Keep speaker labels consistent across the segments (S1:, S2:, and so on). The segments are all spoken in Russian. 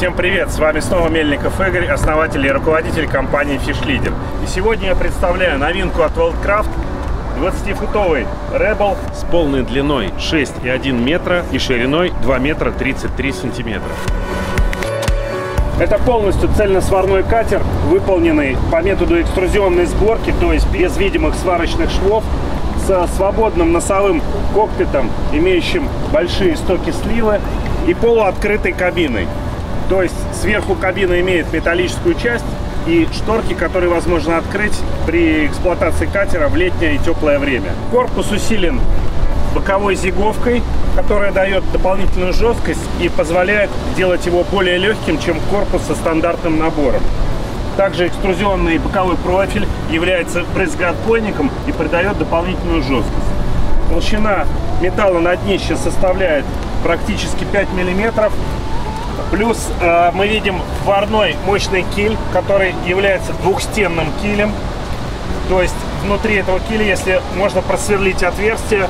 S1: Всем привет! С вами снова Мельников Игорь, основатель и руководитель компании Fish Leader. И сегодня я представляю новинку от Worldcraft 20-футовый Rebel с полной длиной 6,1 метра и шириной 2 метра 33 сантиметра. Это полностью цельносварной катер, выполненный по методу экструзионной сборки, то есть без видимых сварочных швов, с свободным носовым кокпитом, имеющим большие стоки слива и полуоткрытой кабиной. То есть сверху кабина имеет металлическую часть и шторки, которые возможно открыть при эксплуатации катера в летнее и теплое время. Корпус усилен боковой зиговкой, которая дает дополнительную жесткость и позволяет делать его более легким, чем корпус со стандартным набором. Также экструзионный боковой профиль является брызгоотпойником и придает дополнительную жесткость. Толщина металла на днище составляет практически 5 миллиметров, Плюс э, мы видим варной мощный киль, который является двухстенным килем. То есть внутри этого киля, если можно просверлить отверстие,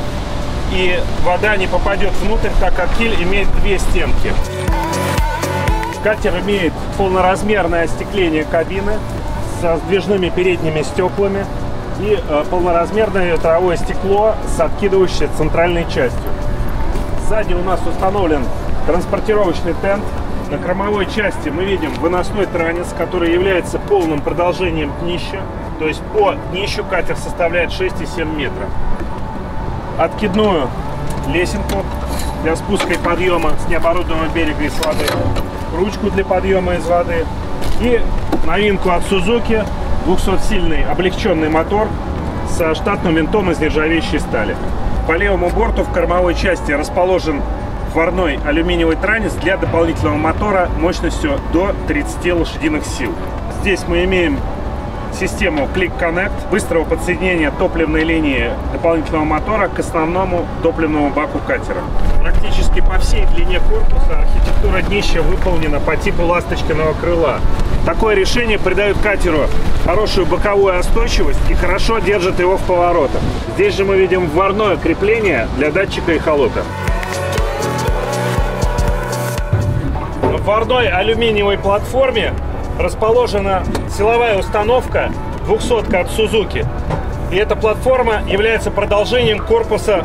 S1: и вода не попадет внутрь, так как киль имеет две стенки. Катер имеет полноразмерное остекление кабины со сдвижными передними стеклами и э, полноразмерное ветровое стекло с откидывающей центральной частью. Сзади у нас установлен транспортировочный тент на кормовой части мы видим выносной транец, который является полным продолжением днища. То есть по днищу катер составляет 6,7 метра. Откидную лесенку для спуска и подъема с необорудованного берега из воды. Ручку для подъема из воды. И новинку от Suzuki 200-сильный облегченный мотор со штатным винтом из нержавеющей стали. По левому борту в кормовой части расположен варной алюминиевый транец для дополнительного мотора мощностью до 30 лошадиных сил. Здесь мы имеем систему Click Connect, быстрого подсоединения топливной линии дополнительного мотора к основному топливному баку катера. Практически по всей длине корпуса архитектура днища выполнена по типу ласточкиного крыла. Такое решение придает катеру хорошую боковую остойчивость и хорошо держит его в поворотах. Здесь же мы видим варное крепление для датчика эхолота. Варной алюминиевой платформе расположена силовая установка 200 от Suzuki. И эта платформа является продолжением корпуса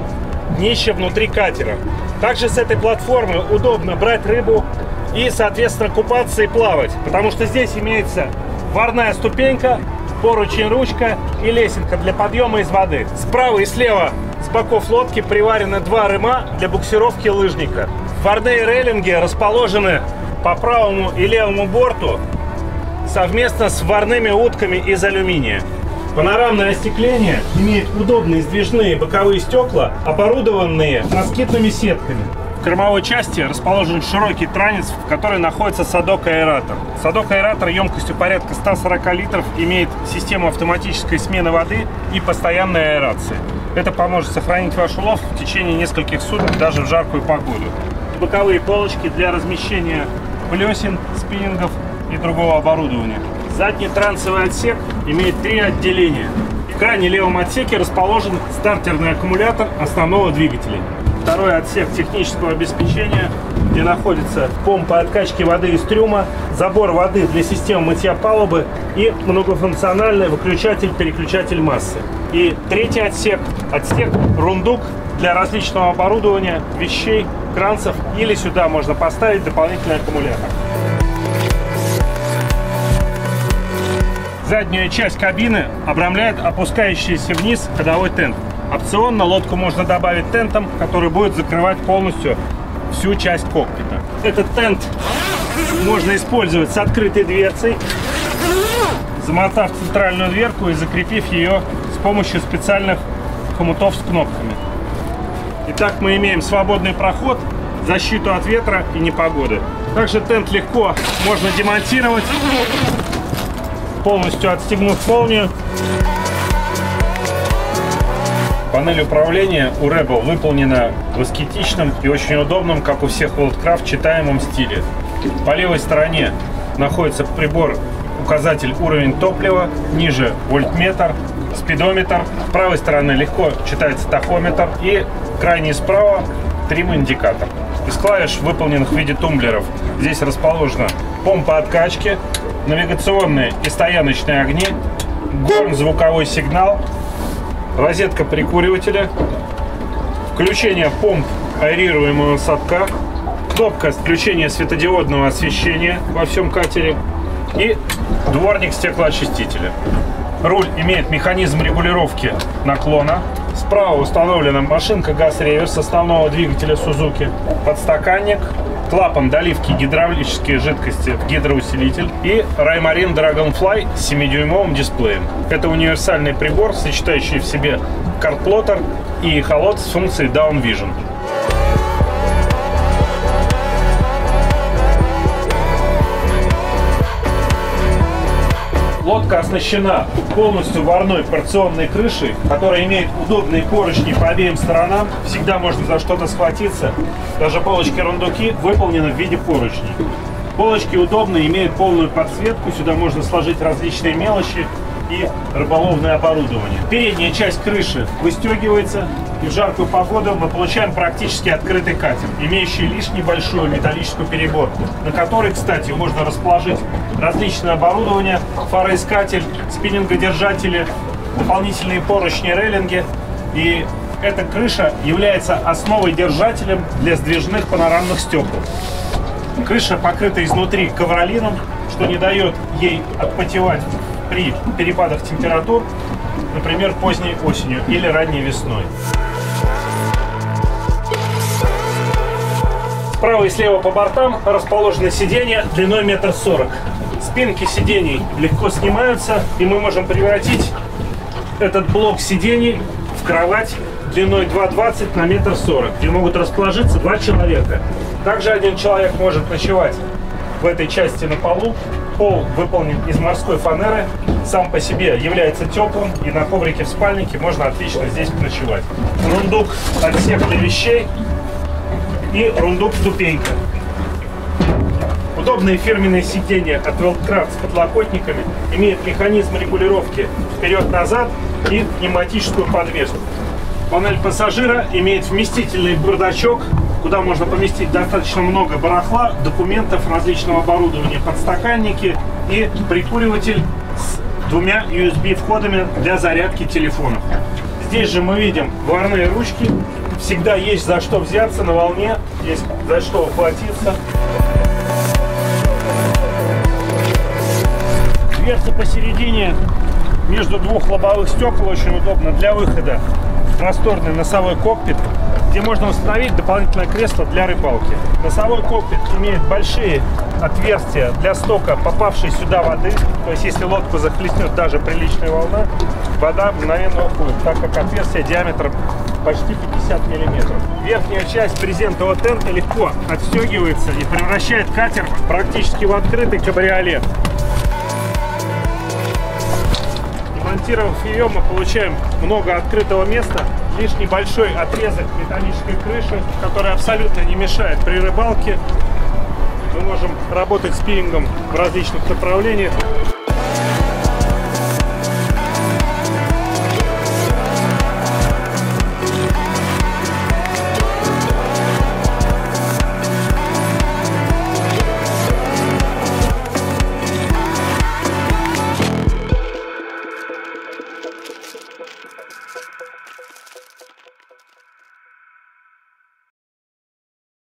S1: днища внутри катера. Также с этой платформы удобно брать рыбу и, соответственно, купаться и плавать, потому что здесь имеется варная ступенька, поручень ручка и лесенка для подъема из воды. Справа и слева с боков лодки приварены два рыма для буксировки лыжника. Варные рейлинги расположены по правому и левому борту совместно с варными утками из алюминия. Панорамное остекление имеет удобные сдвижные боковые стекла, оборудованные москитными сетками. В кормовой части расположен широкий транец, в которой находится садок-аэратор. Садок-аэратор емкостью порядка 140 литров имеет систему автоматической смены воды и постоянной аэрации. Это поможет сохранить ваш улов в течение нескольких суток, даже в жаркую погоду. Боковые полочки для размещения плесен, спиннингов и другого оборудования. Задний трансовый отсек имеет три отделения. В крайне левом отсеке расположен стартерный аккумулятор основного двигателя. Второй отсек технического обеспечения, где находится помпа откачки воды из трюма, забор воды для системы мытья палубы и многофункциональный выключатель-переключатель массы. И третий отсек, отсек рундук для различного оборудования, вещей, кранцев или сюда можно поставить дополнительный аккумулятор. Задняя часть кабины обрамляет опускающийся вниз ходовой тент. Опционно лодку можно добавить тентом, который будет закрывать полностью всю часть кокпита. Этот тент можно использовать с открытой дверцей, замотав центральную дверку и закрепив ее с помощью специальных хомутов с кнопками. Итак, мы имеем свободный проход, защиту от ветра и непогоды. Также тент легко можно демонтировать, полностью отстегнув молнию. Панель управления у Rebel выполнена в аскетичном и очень удобном, как у всех Worldcraft, читаемом стиле. По левой стороне находится прибор указатель уровень топлива, ниже вольтметр, спидометр. С правой стороны легко читается тахометр и крайне справа трим-индикатор. из клавиш, выполненных в виде тумблеров. Здесь расположена помпа откачки, навигационные и стояночные огни, горн звуковой сигнал, розетка прикуривателя, включение помп аэрируемого садка, кнопка включения светодиодного освещения во всем катере и дворник стеклоочистителя. Руль имеет механизм регулировки наклона. Справа установлена машинка газ-реверс основного двигателя Suzuki, подстаканник, клапан доливки гидравлические жидкости в гидроусилитель и Raymarine Dragonfly с 7-дюймовым дисплеем. Это универсальный прибор, сочетающий в себе карплотер и холод с функцией Down Vision. Лодка оснащена полностью варной порционной крышей, которая имеет удобные поручни по обеим сторонам. Всегда можно за что-то схватиться. Даже полочки-рундуки выполнены в виде поручней. Полочки удобные, имеют полную подсветку. Сюда можно сложить различные мелочи и рыболовное оборудование. Передняя часть крыши выстегивается, и в жаркую погоду мы получаем практически открытый катер, имеющий лишь небольшую металлическую переборку, на которой, кстати, можно расположить различное оборудование, фароискатель, спиннингодержатели, дополнительные поручни, рейлинги. И эта крыша является основой держателем для сдвижных панорамных стекол. Крыша покрыта изнутри ковролином, что не дает ей отпотевать при перепадах температур, например, поздней осенью или ранней весной. Справа и слева по бортам расположены сиденья длиной метр сорок. Спинки сидений легко снимаются, и мы можем превратить этот блок сидений в кровать длиной 2,20 на метр сорок, где могут расположиться два человека. Также один человек может ночевать в этой части на полу. Пол выполнен из морской фанеры, сам по себе является теплым, и на коврике в спальнике можно отлично здесь ночевать. Рундук отсек для вещей и рундук-ступенька. Удобные фирменные сиденья от Weltcraft с подлокотниками имеют механизм регулировки вперед-назад и пневматическую подвеску. Панель пассажира имеет вместительный бардачок, куда можно поместить достаточно много барахла, документов, различного оборудования, подстаканники и прикуриватель с двумя USB входами для зарядки телефонов. Здесь же мы видим варные ручки. Всегда есть за что взяться на волне, есть за что ухватиться. Дверца посередине между двух лобовых стекол очень удобно для выхода. Просторный носовой кокпит где можно установить дополнительное кресло для рыбалки. Носовой кокпит имеет большие отверстия для стока попавшей сюда воды. То есть, если лодку захлестнет даже приличная волна, вода мгновенно уходит, так как отверстие диаметром почти 50 миллиметров. Верхняя часть брезентового тента легко отстегивается и превращает катер практически в открытый кабриолет. Монтировав ее, мы получаем много открытого места лишь небольшой отрезок металлической крыши, который абсолютно не мешает при рыбалке. Мы можем работать спиннингом в различных направлениях.